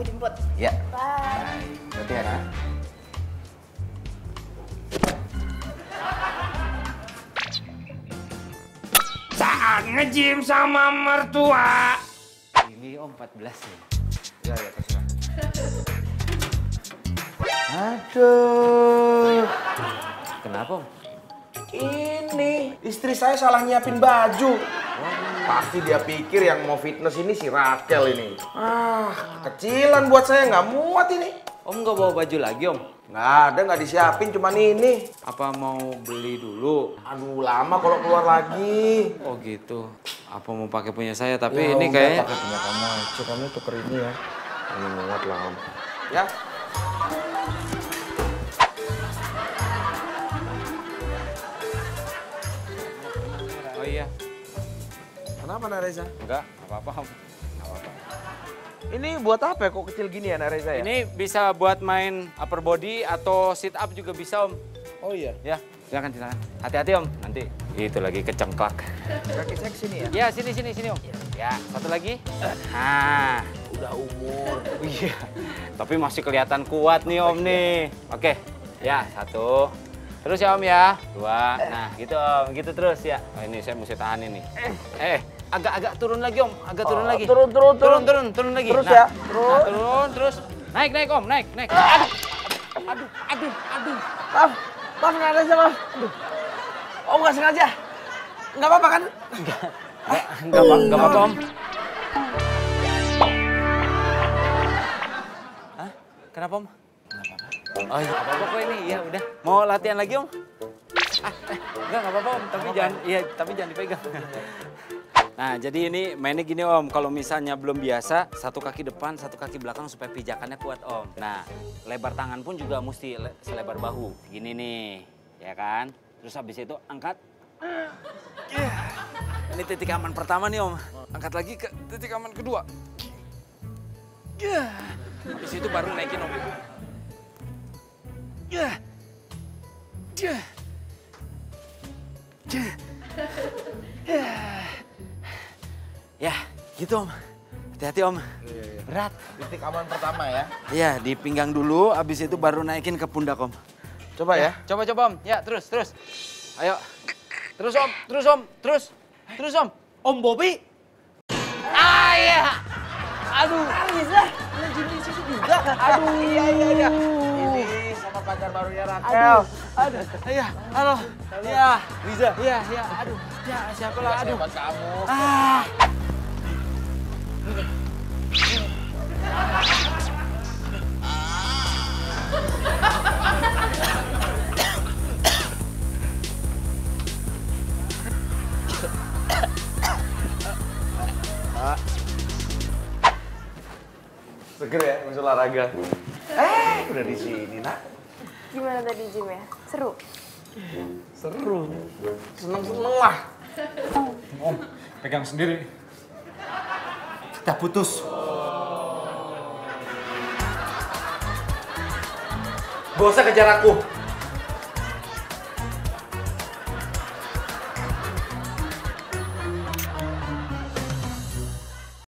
aku jemput. Ya. Bye. Berarti ya, nak. Saat nge-gym sama mertua. Ini om 14 ya. Ya, ya terserah. Aduh. Kenapa om? Ini istri saya salah nyiapin baju. Pasti dia pikir yang mau fitness ini si Rakel ini. Ah, kecilan buat saya nggak muat ini. Om nggak bawa baju lagi om? Nggak ada, nggak disiapin, cuman ini. Apa mau beli dulu? Aduh, lama kalau keluar lagi. Oh gitu. Apa mau pakai punya saya? Tapi Ya, ini kayaknya pakai punya kamu aja, kamu tuker ini ya. Ini muat lah om. Ya, kenapa Nareza? Enggak, nggak apa-apa apa-apa. Ini buat apa ya? Kok kecil gini ya Nareza ya? Ini bisa buat main upper body atau sit up juga bisa om. Oh iya. Ya, silakan silakan. Hati-hati om, nanti itu lagi kecengklak. Kaki saya ke sini ya? Ya sini sini sini om. Ya satu lagi. Nah, Udah umur. iya. Tapi masih kelihatan kuat nih om nih. Oke, ya satu. Terus ya om ya, dua. Nah gitu om, gitu terus ya. Oh, ini saya mesti tahan ini. Eh, agak-agak turun lagi om, agak turun Oh, lagi. turun, turun, turun, turun. turun, turun lagi. Terus Nah, ya, nah, terus. turun, terus. Naik, naik om, naik, naik. Aduh, aduh, aduh, aduh. Maaf, maaf Nareza maaf. Aduh. Om nggak sengaja. Nggak apa-apa kan? Apa, enggak apa-apa om. Hah? Kenapa om? Oh iya, apa-apa kok ini. Iya udah. Mau latihan lagi om? Ah, eh, enggak, enggak apa-apa om. Tapi jangan, iya, tapi jangan dipegang. Nah, jadi ini mainnya gini om. Kalau misalnya belum biasa, satu kaki depan, satu kaki belakang supaya pijakannya kuat om. Nah, lebar tangan pun juga mesti le- selebar bahu. Gini nih, ya kan? Terus habis itu angkat. Ini titik aman pertama nih om. Angkat lagi ke titik aman kedua. Ya. Habis itu baru naikin om. Ya. Ya. Ya. Ya. Ya, gitu om. Hati-hati om. Berat. Titik aman pertama ya. Iya, di pinggang dulu, habis itu baru naikin ke pundak om. Coba ya. Coba coba om. Ya, terus terus. Ayo. Terus om, terus om, terus. Terus om. Om Bobby. Ah iya. Aduh. Bisa. Ngejim di situ juga. Aduh. Pacar barunya Rakel. Aduh. Iya, halo. Iya. Riza. Iya, iya. Aduh. Ya, siapa lah? Aduh. Buat kamu. Ah. Seger ya, masuk olahraga. Eh, udah di sini, nak. Gimana tadi gym ya? Seru? Seru. Seneng-seneng lah. Om, pegang sendiri. Kita putus. Gak usah kejar aku.